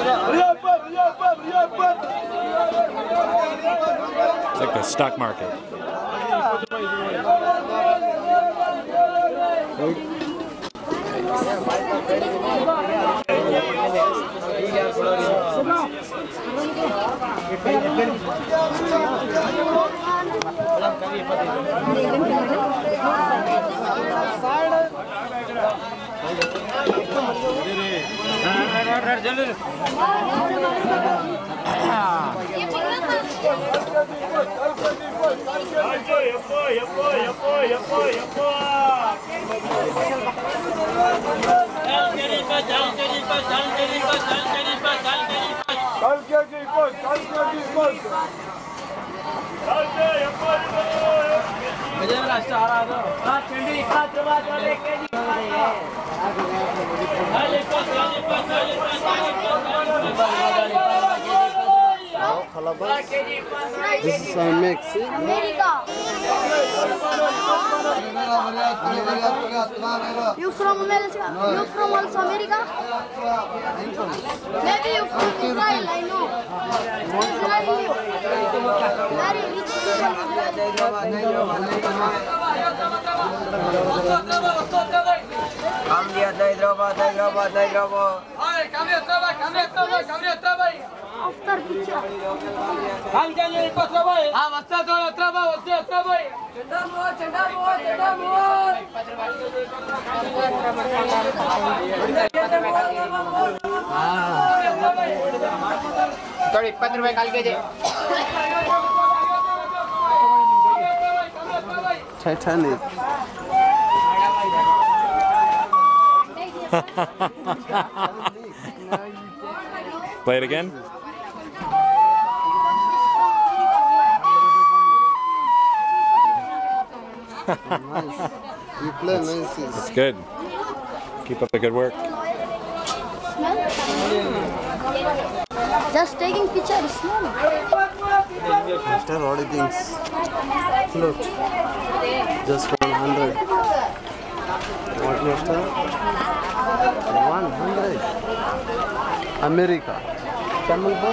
It's like the stock market. राष्ट्र This is a mix. America. You from America? You from also America? Maybe you from Israel, I know. Israel, you. Very rich Hamdiyat Hyderabad, Hyderabad, Hyderabad. افطر بالشهر هل قال لي البطرباي ها مصاد ولا تربا وزي ترباي جندام هو جندام هو جندام هو थोड़ी इपत् रूपये काल के Titanic Play it again. Nice. You play nice. That's good. Keep up the good work. Just taking picture, smell. After all the things. Float. Just 100. What master? 100. America. Camel